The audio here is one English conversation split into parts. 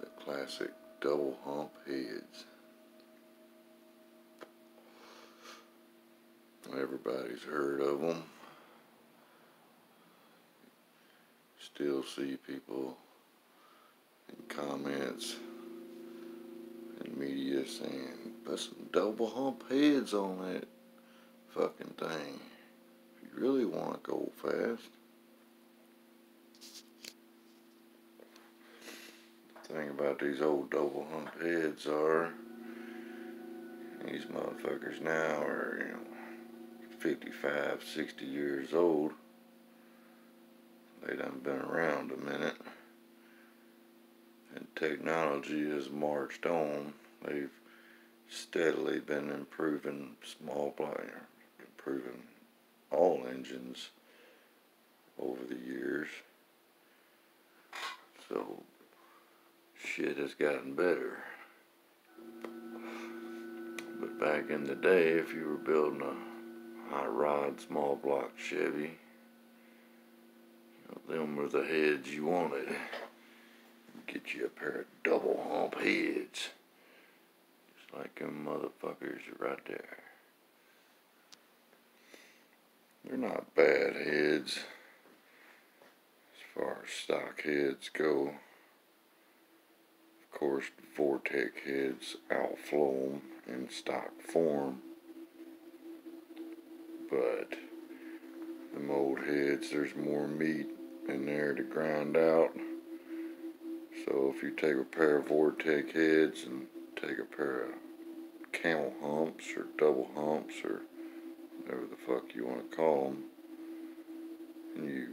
The classic double hump heads. Everybody's heard of them. Still see people in comments and media saying, put some double hump heads on that fucking thing. If you really want to go fast. Thing about these old double hump heads are, these motherfuckers now are, you know, 55, 60 years old. They done been around a minute. And technology has marched on. They've steadily been improving small player, improving all engines over the years. So shit has gotten better. But back in the day, if you were building a hot rod, small block Chevy. You know, them were the heads you wanted. Get you a pair of double hump heads. Just like them motherfuckers right there. They're not bad heads as far as stock heads go. Course, Vortec heads outflow them in stock form but the mold heads, there's more meat in there to grind out. So if you take a pair of Vortec heads and take a pair of camel humps or double humps or whatever the fuck you want to call them, and you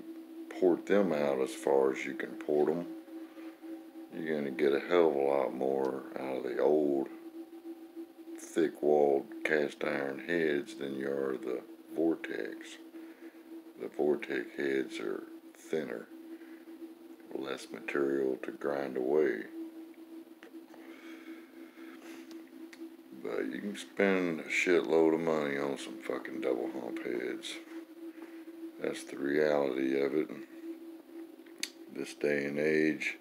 port them out as far as you can port them, you're going to get a hell of a lot more out of the old thick-walled cast iron heads than you are the Vortecs. The Vortec heads are thinner, less material to grind away. But you can spend a shitload of money on some fucking double hump heads. That's the reality of it. This day and age,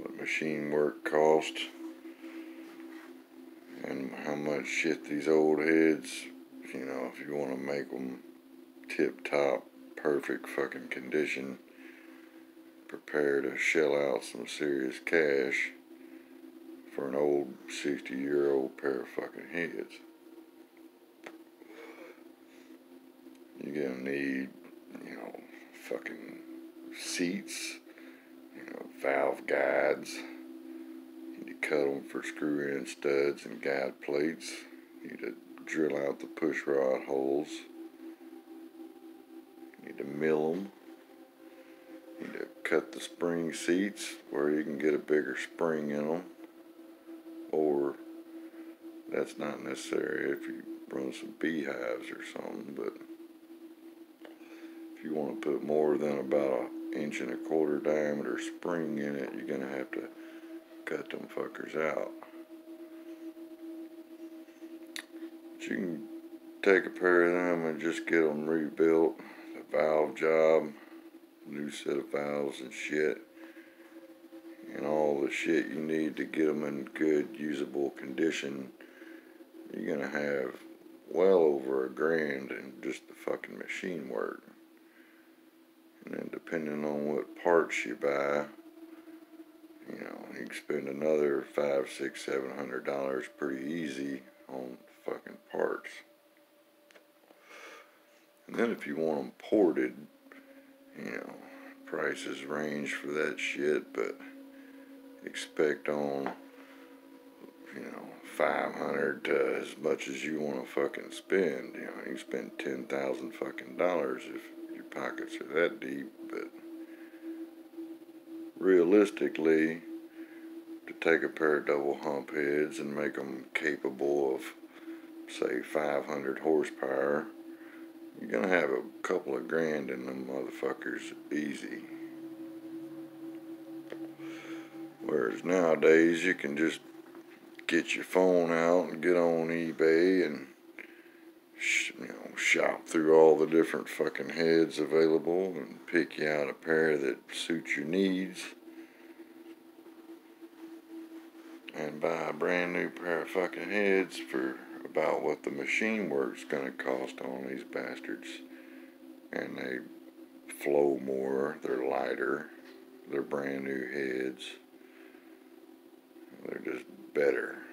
what machine work cost and how much shit these old heads you know, if you want to make them tip top, perfect fucking condition, prepare to shell out some serious cash for an old 60 year old pair of fucking heads. You're gonna need, you know, fucking seats, you know, valve guides. You need to cut them for screw in studs and guide plates. You need to drill out the push rod holes. You need to mill them. You need to cut the spring seats where you can get a bigger spring in them. Or that's not necessary if you run some beehives or something, but if you want to put more than about an inch and a quarter diameter spring in it, you're to have to cut them fuckers out. But you can take a pair of them and just get them rebuilt. A valve job, new set of valves and shit, and all the shit you need to get them in good, usable condition. You're gonna have well over a grand in just the fucking machine work. And then depending on what parts you buy, you know, you can spend another five, six, seven hundred dollars pretty easy on fucking parts. And then if you want them ported, you know, prices range for that shit, but expect on, you know, 500 to as much as you want to fucking spend. You know, you spend 10,000 fucking dollars if pockets are that deep, but realistically, to take a pair of double hump heads and make them capable of say 500 horsepower, you're gonna have a couple of grand in them motherfuckers easy. Whereas nowadays you can just get your phone out and get on eBay and you know shop through all the different fucking heads available and pick you out a pair that suits your needs. And buy a brand new pair of fucking heads for about what the machine work's gonna cost on these bastards. And they flow more, they're lighter, they're brand new heads, they're just better.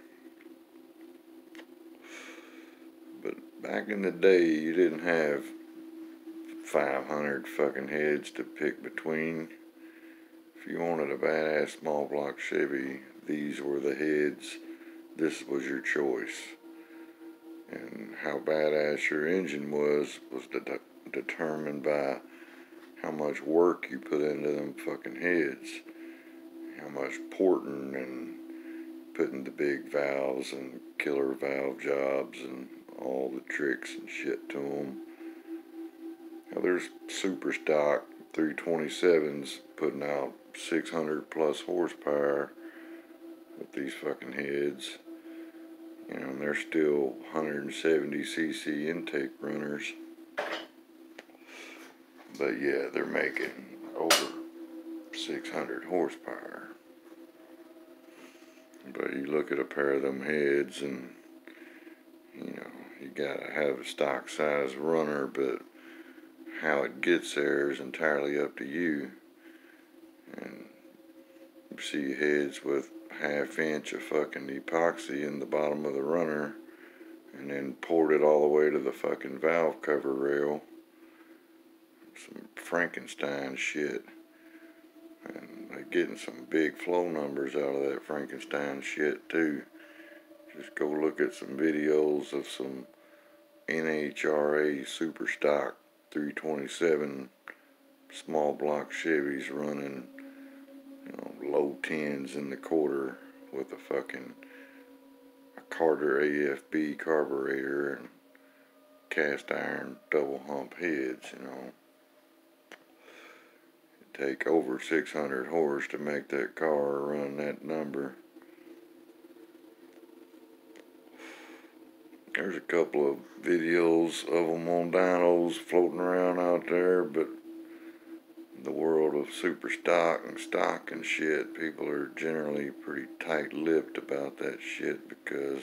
Back in the day, you didn't have 500 fucking heads to pick between. If you wanted a badass small block Chevy, these were the heads. This was your choice. And how badass your engine was was de- determined by how much work you put into them fucking heads. How much porting and putting the big valves and killer valve jobs and all the tricks and shit to them. Now there's super stock 327s putting out 600 plus horsepower with these fucking heads. You know, and they're still 170 cc intake runners. But yeah, they're making over 600 horsepower. But you look at a pair of them heads and, you know, you gotta have a stock size runner, but how it gets there is entirely up to you. And you see heads with half inch of fucking epoxy in the bottom of the runner and then poured it all the way to the fucking valve cover rail. Some Frankenstein shit. And they're getting some big flow numbers out of that Frankenstein shit too. Just go look at some videos of some NHRA super stock 327 small block Chevys running you know, low tens in the quarter with a fucking a Carter AFB carburetor and cast iron double hump heads, you know. It'd take over 600 horse to make that car run that number. There's a couple of videos of them on dynos floating around out there, but the world of super stock and stock and shit, people are generally pretty tight-lipped about that shit because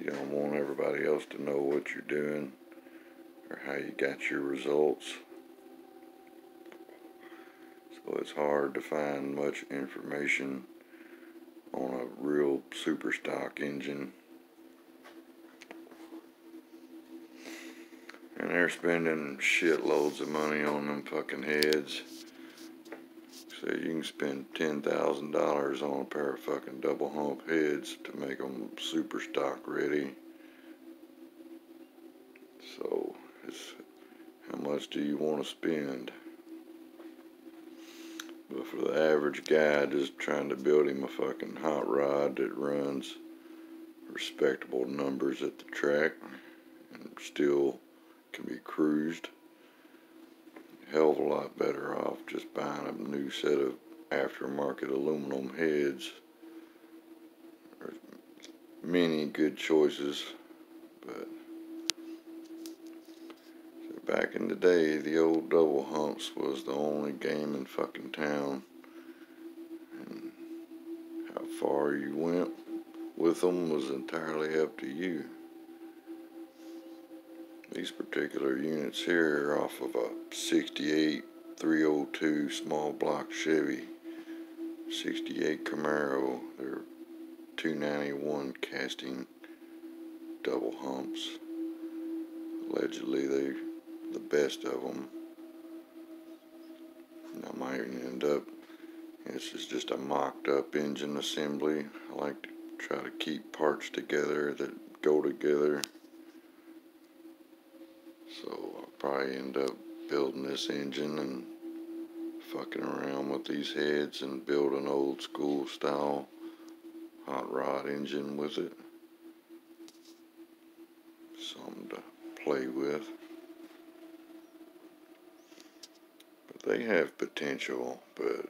you don't want everybody else to know what you're doing or how you got your results. So it's hard to find much information on a real super stock engine. And they're spending shitloads of money on them fucking heads. So you can spend $10,000 on a pair of fucking double hump heads to make them super stock ready. So it's how much do you want to spend? But for the average guy just trying to build him a fucking hot rod that runs respectable numbers at the track and still can be cruised. Hell of a lot better off just buying a new set of aftermarket aluminum heads. There's many good choices, but back in the day, the old double humps was the only game in fucking town. And how far you went with them was entirely up to you. These particular units here are off of a 68 302 small block Chevy 68 Camaro. They're 291 casting double humps. Allegedly, they the best of them. I might end up. This is just a mocked up engine assembly. I like to try to keep parts together that go together. So I'll probably end up building this engine and fucking around with these heads and build an old school style hot rod engine with it. Something to play with. But they have potential, but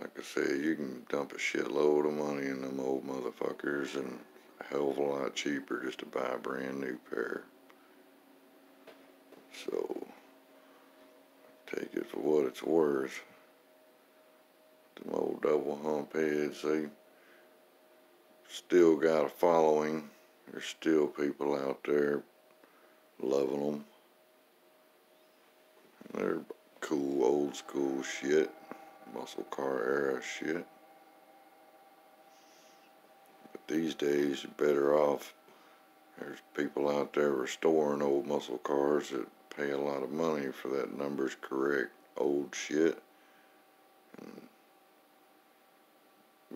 like I said, you can dump a shitload of money in them old motherfuckers and a hell of a lot cheaper just to buy a brand new pair. So, take it for what it's worth. The old double hump heads, they still got a following. There's still people out there loving them. They're cool, old school shit, muscle car era shit. But these days, you're better off. There's people out there restoring old muscle cars that pay a lot of money for that numbers correct old shit. And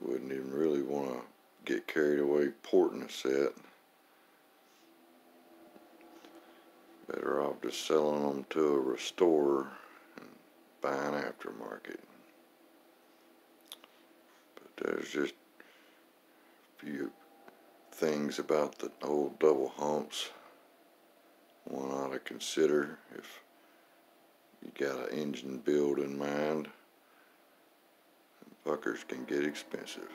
wouldn't even really want to get carried away porting a set. Better off just selling them to a restorer and buying aftermarket. But there's just a few things about the old double humps one ought to consider if you got an engine build in mind. Fuckers can get expensive.